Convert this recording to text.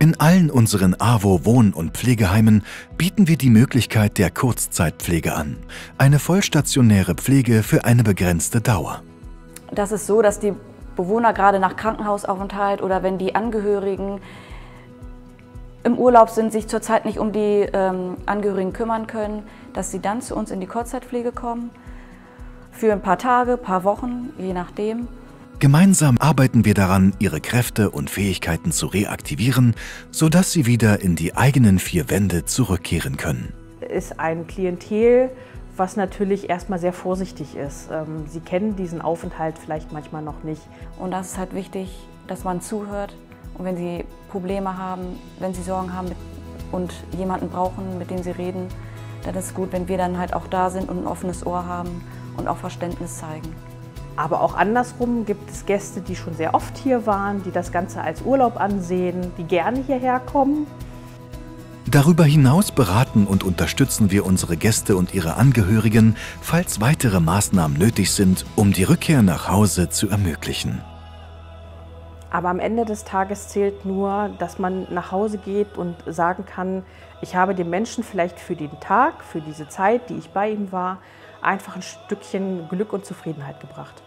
In allen unseren AWO Wohn- und Pflegeheimen bieten wir die Möglichkeit der Kurzzeitpflege an. Eine vollstationäre Pflege für eine begrenzte Dauer. Das ist so, dass die Bewohner gerade nach Krankenhausaufenthalt oder wenn die Angehörigen im Urlaub sind, sich zurzeit nicht um die ähm, Angehörigen kümmern können, dass sie dann zu uns in die Kurzzeitpflege kommen. Für ein paar Tage, paar Wochen, je nachdem. Gemeinsam arbeiten wir daran, ihre Kräfte und Fähigkeiten zu reaktivieren, sodass sie wieder in die eigenen vier Wände zurückkehren können. Ist ein Klientel, was natürlich erstmal sehr vorsichtig ist. Ähm, sie kennen diesen Aufenthalt vielleicht manchmal noch nicht. Und das ist halt wichtig, dass man zuhört. Und wenn sie Probleme haben, wenn sie Sorgen haben und jemanden brauchen, mit dem sie reden, dann ist es gut, wenn wir dann halt auch da sind und ein offenes Ohr haben und auch Verständnis zeigen. Aber auch andersrum gibt es Gäste, die schon sehr oft hier waren, die das Ganze als Urlaub ansehen, die gerne hierher kommen. Darüber hinaus beraten und unterstützen wir unsere Gäste und ihre Angehörigen, falls weitere Maßnahmen nötig sind, um die Rückkehr nach Hause zu ermöglichen. Aber am Ende des Tages zählt nur, dass man nach Hause geht und sagen kann, ich habe dem Menschen vielleicht für den Tag, für diese Zeit, die ich bei ihm war, einfach ein Stückchen Glück und Zufriedenheit gebracht.